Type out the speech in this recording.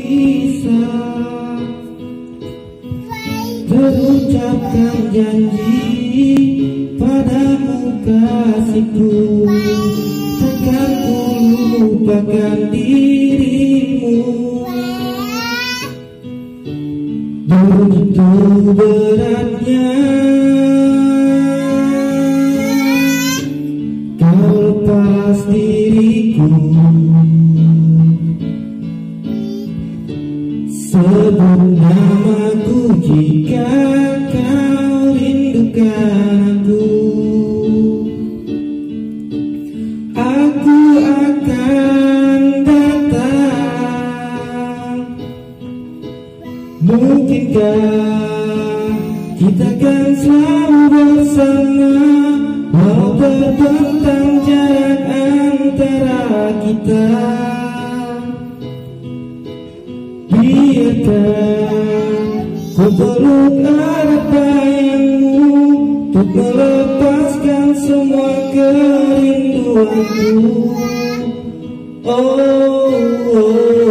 bisa terucapkan janji padamu kasihku. Takkan ku lupakan dirimu. Begitu beratnya Sebut namaku jika kau rindukan aku Aku akan datang. Mungkinkah kita akan selalu bersama Walau terbentang jarak antara kita Biarkan ku peluk erat Untuk melepaskan semua kerinduanku Oh, oh.